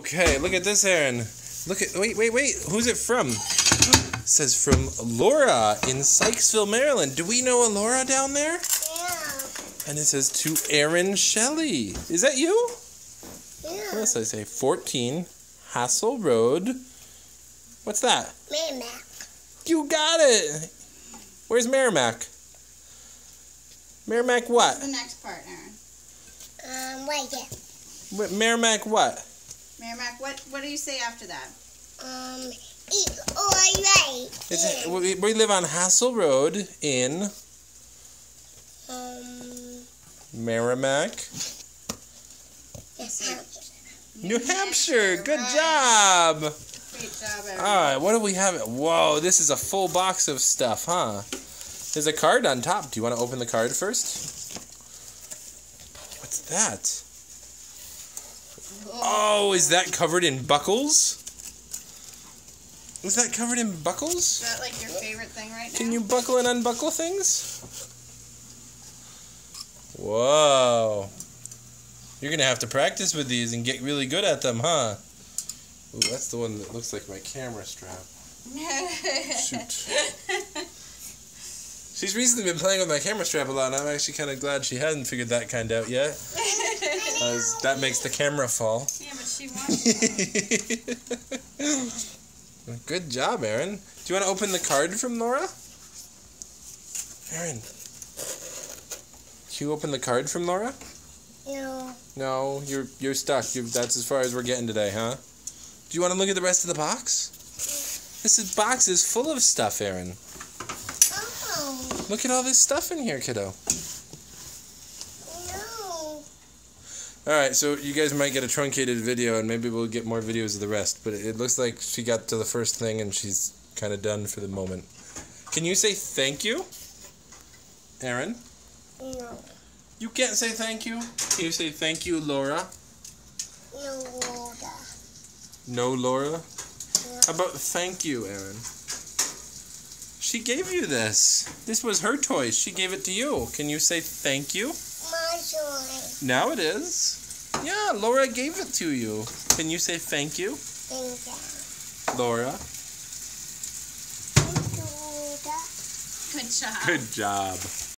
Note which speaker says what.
Speaker 1: Okay, look at this, Aeryn. Look at wait, wait, wait. Who's it from? It says from Laura in Sykesville, Maryland. Do we know a Laura down there?
Speaker 2: Yeah.
Speaker 1: And it says to Aeryn Schelly. Is that you? What
Speaker 2: Yeah.
Speaker 1: else did I say? 14 Hassel Road. What's that?
Speaker 2: Merrimack.
Speaker 1: You got it. Where's Merrimack? Merrimack what?
Speaker 3: The next part, Aeryn.
Speaker 2: Um, right there.
Speaker 1: Wh- Merrimack what?
Speaker 3: Merrimack, what what do you say after that?
Speaker 2: Um, it's all right.
Speaker 1: Is it, we, we live on Hassel Road in
Speaker 2: Um,
Speaker 1: Merrimack,
Speaker 2: yes,
Speaker 1: New Hampshire. Good
Speaker 3: right.
Speaker 1: job.
Speaker 3: Great job, Aeryn.
Speaker 1: All right, what do we have? Whoa, this is a full box of stuff, huh? There's a card on top. Do you want to open the card first? What's that? Oh, is that covered in buckles? Is that covered in buckles?
Speaker 3: Is that like your favorite thing right now?
Speaker 1: Can you buckle and unbuckle things? Whoa. You're gonna have to practice with these and get really good at them, huh? Ooh, that's the one that looks like my camera strap. Shoot. She's recently been playing with my camera strap a lot, and I'm actually kind of glad she hasn't figured that kind out yet. As that makes the camera fall.
Speaker 3: yeah, but she wants
Speaker 1: Good job, Aeryn. Do you want to open the card from Laura? Aeryn. Can you open the card from Laura?
Speaker 2: no.
Speaker 1: No, you're you're stuck. you that's as far as we're getting today, huh? Do you want to look at the rest of the box? This is, box is full of stuff, Aeryn.
Speaker 2: Oh,
Speaker 1: Look at all this stuff in here, kiddo.
Speaker 2: no.
Speaker 1: All right, so you guys might get a truncated video, and maybe we'll get more videos of the rest. But it looks like she got to the first thing, and she's kind of done for the moment. Can you say thank you, Aeryn?
Speaker 2: No.
Speaker 1: You can't say thank you. Can you say thank you, Laura?
Speaker 2: No water.
Speaker 1: No, Laura. How about thank you, Aeryn? She gave you this. This was her toy. She gave it to you. Can you say thank you?
Speaker 2: My.
Speaker 1: Now it is. Yeah, Laura gave it to you. Can you say thank you,
Speaker 2: Thank you.
Speaker 1: Laura?
Speaker 2: Thank you, water.
Speaker 3: Good job.
Speaker 1: Good job.